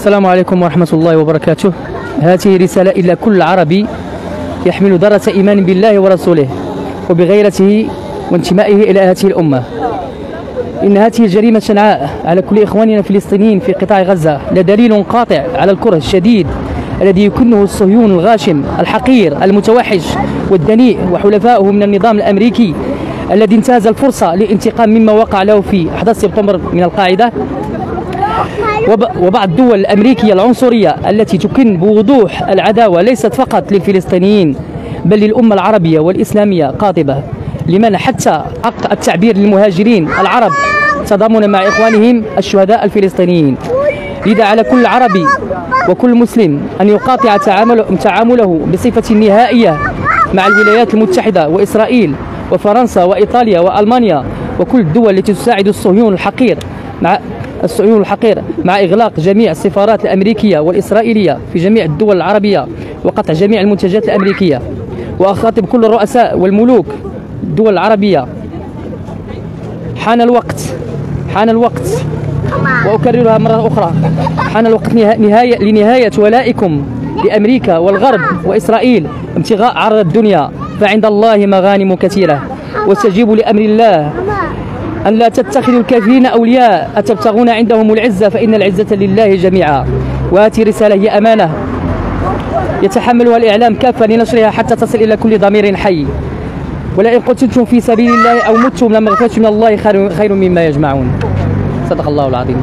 السلام عليكم ورحمة الله وبركاته. هذه رسالة إلى كل عربي يحمل ذرة إيمان بالله ورسوله وبغيرته وانتمائه إلى هذه الأمة. إن هذه الجريمة شنعاء على كل إخواننا الفلسطينيين في قطاع غزة لدليل قاطع على الكره الشديد الذي يكنه الصهيون الغاشم الحقير المتوحش والدنيء وحلفائه من النظام الأمريكي الذي انتهز الفرصة للانتقام مما وقع له في 11 سبتمبر من القاعدة. وبعض الدول الأمريكية العنصرية التي تكن بوضوح العداوة ليست فقط للفلسطينيين بل للأمة العربية والإسلامية. قاطبة لمن حتى حق التعبير للمهاجرين العرب تضامنا مع إخوانهم الشهداء الفلسطينيين؟ لذا على كل عربي وكل مسلم أن يقاطع تعامله بصفة نهائية مع الولايات المتحدة وإسرائيل وفرنسا وإيطاليا وألمانيا وكل الدول التي تساعد الصهيون الحقير مع الصهيون الحقير مع إغلاق جميع السفارات الأمريكية والإسرائيلية في جميع الدول العربية وقطع جميع المنتجات الأمريكية وأخاطب كل الرؤساء والملوك الدول العربية. حان الوقت حان الوقت. وأكررها مرة أخرى. حان الوقت نهاية لنهاية ولائكم لأمريكا والغرب وإسرائيل ابتغاء عرض الدنيا. فعند الله مغانم كثيرة. واستجيبوا لأمر الله. أن لا تتخذوا الكافرين أولياء. أتبتغون عندهم العزة؟ فإن العزة لله جميعا. وهذه رسالة هي أمانة. يتحملها الإعلام كافة لنشرها حتى تصل إلى كل ضمير حي. ولئن قتلتم في سبيل الله أو متم لمغفرة من الله خير مما يجمعون. صدق الله العظيم.